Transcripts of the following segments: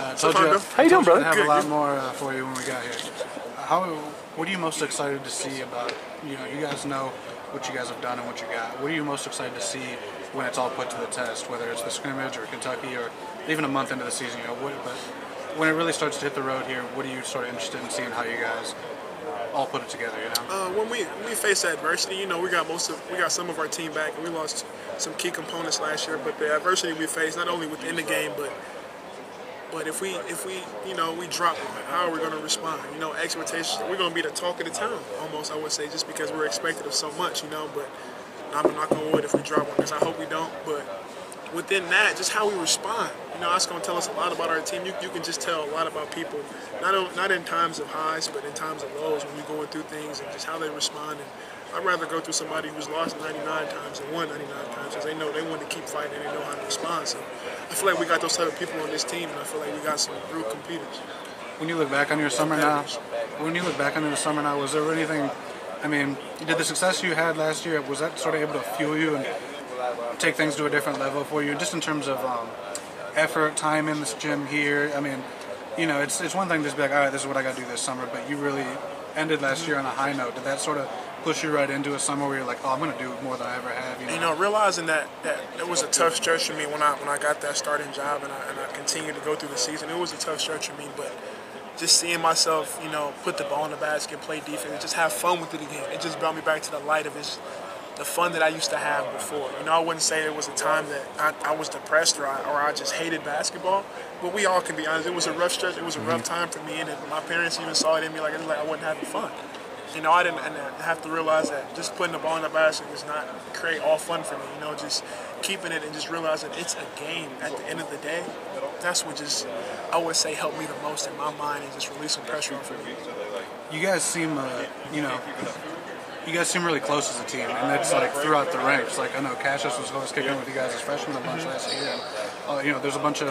Uh, So told you? How you doing, brother? have Good, a lot good. more uh, for you when we got here. How? What are you most excited to see about? You know, you guys know what you guys have done and what you got. What are you most excited to see when it's all put to the test? Whether it's the scrimmage or Kentucky or even a month into the season. You know, what, but when it really starts to hit the road here, what are you sort of interested in seeing how you guys all put it together? You know. Uh, when we when we face adversity, you know, we got most of we got some of our team back, and we lost some key components last year. But the adversity we face, not only within the game, but but if we if we you know we drop one, how are we going to respond? You know, expectations. We're going to be the talk of the town, almost. I would say, just because we're expected of so much, you know. But I'm to wood if we drop one, because I hope we don't. But within that, just how we respond. You know, that's going to tell us a lot about our team. You, you can just tell a lot about people, not not in times of highs, but in times of lows when you're going through things and just how they respond. And I'd rather go through somebody who's lost 99 times than won 99 times because they know they want to keep fighting and they know how to respond. So I feel like we got those type of people on this team, and I feel like we got some real competitors. When you look back on your summer now, when you look back on your summer now, was there anything? I mean, did the success you had last year was that sort of able to fuel you and take things to a different level for you, just in terms of um, effort, time in this gym here? I mean, you know, it's it's one thing to just be like, all right, this is what I got to do this summer, but you really ended last year on a high note. Did that sort of push you right into a summer where you're like, oh, I'm going to do more than I ever have? You know? You know, realizing that, that it was a tough stretch for me when I when I got that starting job and I, and I continued to go through the season. It was a tough stretch for me, but just seeing myself, you know, put the ball in the basket, play defense, just have fun with it again. It just brought me back to the light of his, the fun that I used to have before. You know, I wouldn't say it was a time that I, I was depressed or I, or I just hated basketball, but we all can be honest. It was a rough stretch. It was a rough time for me, and it, my parents even saw it in me like like I wasn't having fun. You know, I didn't and I have to realize that just putting the ball in the basket does not create all fun for me. You know, just keeping it and just realizing it's a game at the end of the day. That's what just I would say helped me the most in my mind and just releasing pressure off of me. you guys seem, uh, you know, you guys seem really close as a team, and it's like throughout the ranks. Like I know Cassius was always kicking with you guys as freshmen a bunch last year, and uh, you know, there's a bunch of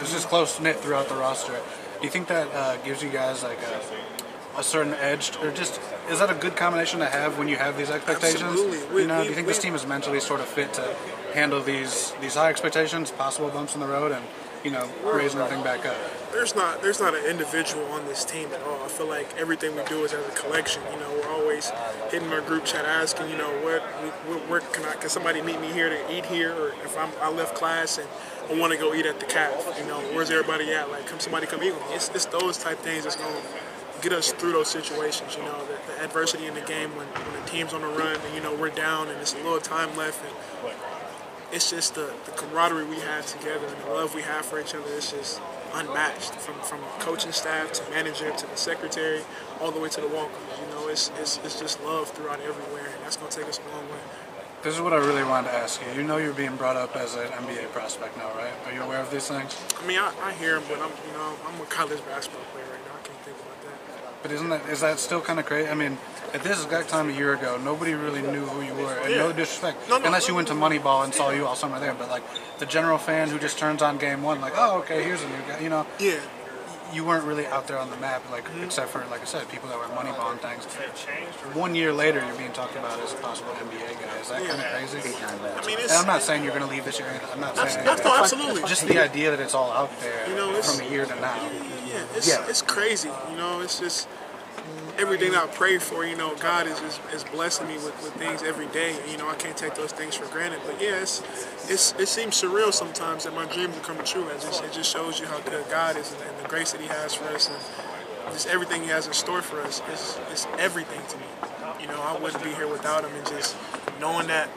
it's just close knit throughout the roster. Do you think that uh, gives you guys like a, a certain edge, or just is that a good combination to have when you have these expectations? Absolutely. We- you know, we- do you think this team is mentally sort of fit to handle these these high expectations, possible bumps in the road, and you know, raising everything back up? There's not there's not an individual on this team at all. I feel like everything we do is as a collection. You know, hitting my group chat asking, you know, what where can I can somebody meet me here to eat here, or if I'm I left class and I want to go eat at the calf. You know, where's everybody at? Like, come somebody come eat with me. It's, it's those type things that's gonna get us through those situations. You know, the, the adversity in the game when, when the team's on the run and you know we're down and there's a little time left and it's just the, the camaraderie we have together and the love we have for each other It's just unmatched from from coaching staff to manager to the secretary all the way to the walkers you know it's, it's, it's just love throughout everywhere and that's going to take us a long way This is what I really wanted to ask you. You know, you're being brought up as an NBA prospect now, right? Are you aware of these things? i mean i, I hear them, but i'm you know i'm a college basketball player right now i can't think about that But isn't that is that still kind of crazy? I mean, at this exact time a year ago, nobody really knew who you were, Yeah. no disrespect, No, no, unless no. you went to Moneyball and saw you all summer there. But like the general fan who just turns on game one, like, oh, okay, here's a new guy. You know, yeah you weren't really out there on the map, like mm-hmm. except for like I said, people that were Moneyball and things. One year later, you're being talked about as a possible NBA guy. Is that kind of crazy? i mean it's And I'm not saying you're going to leave this year. I'm not saying. Abs- no, absolutely. Just the idea that it's all out there You know, from a year to now. Yeah, it's, Yeah. it's crazy. You know, it's just everything I pray for. You know, God is, is, is blessing me with, with things every day. You know, I can't take those things for granted. But yeah, it's, it's it seems surreal sometimes that my dreams are coming true. It just, it just shows you how good God is and, the grace that He has for us and just everything He has in store for us. It's, it's everything to me. You know, I wouldn't be here without Him and just knowing that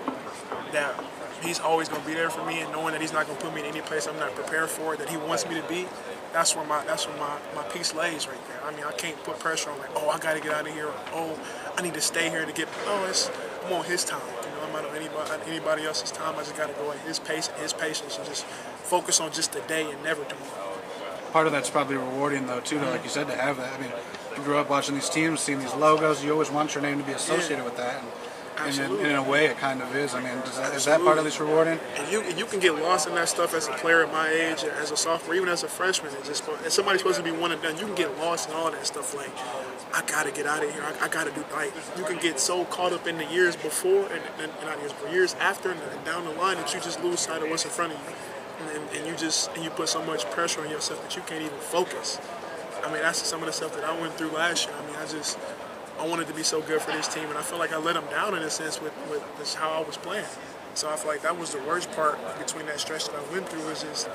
that he's always going to be there for me and knowing that he's not going to put me in any place I'm not prepared for that he wants me to be that's where my that's where my, my peace lays right there I mean I can't put pressure on like oh I got to get out of here or oh I need to stay here to get no it's I'm on his time you know I'm not on anybody, anybody else's time I just got to go at his pace and his patience and just focus on just the day and never tomorrow part of that's probably rewarding though too, to, like you said, to have that. I mean, you grew up watching these teams, seeing these logos. You always want your name to be associated with that, and, and in, Absolutely. in a way, it kind of is. I mean, that, is that part of this rewarding? and you you can get lost in that stuff as a player at my age, as a sophomore, even as a freshman. It's just as somebody's supposed to be one and done. You can get lost in all that stuff. Like I gotta get out of here. I, I gotta do like you can get so caught up in the years before and, and, and not years, but years after and, and down the line that you just lose sight of what's in front of you. and, and you just and you put so much pressure on yourself that you can't even focus. I mean, that's some of the stuff that I went through last year. I mean, I just I wanted to be so good for this team, and I feel like I let them down in a sense with with this, how I was playing. So I feel like that was the worst part between that stretch that I went through was just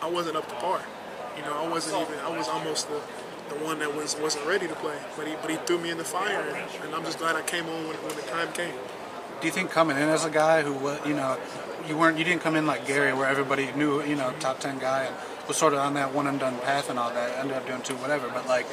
I wasn't up to par. You know, I wasn't even I was almost the the one that was wasn't ready to play, but he but he threw me in the fire, and, and I'm just glad I came on when, when the time came. Do you think coming in as a guy who you know, you weren't, you didn't come in like Gary, where everybody knew, you know, top ten guy, and was sort of on that one and done path and all that, ended up doing two, whatever. But like,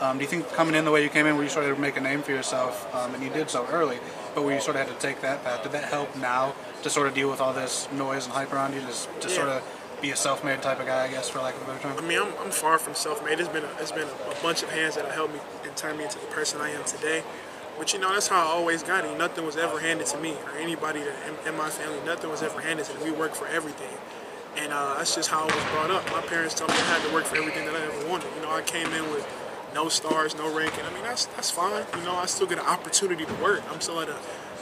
um, do you think coming in the way you came in, where you sort of make a name for yourself, um, and you did so early, but where you sort of had to take that path, did that help now to sort of deal with all this noise and hype around you, just to Yeah. sort of be a self-made type of guy, I guess, for lack of a better I term? mean, I'm, I'm far from self-made. It's been a, it's been a, a bunch of hands that have helped me and turned me into the person I am today. But you know, that's how I always got it. Nothing was ever handed to me or anybody that in, in my family. Nothing was ever handed to me. We worked for everything, and uh, that's just how I was brought up. My parents told me I had to work for everything that I ever wanted. You know, I came in with no stars, no ranking. I mean, that's that's fine. You know, I still get an opportunity to work. I'm still at a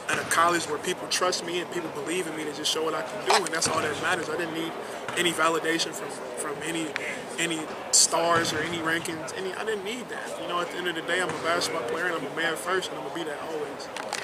at a college where people trust me and people believe in me to just show what I can do, and that's all that matters. I didn't need any validation from from any any stars or any rankings. Any I didn't need that. You know, at the end of the day, I'm a basketball player and I'm a man first, and I'm gonna be that always.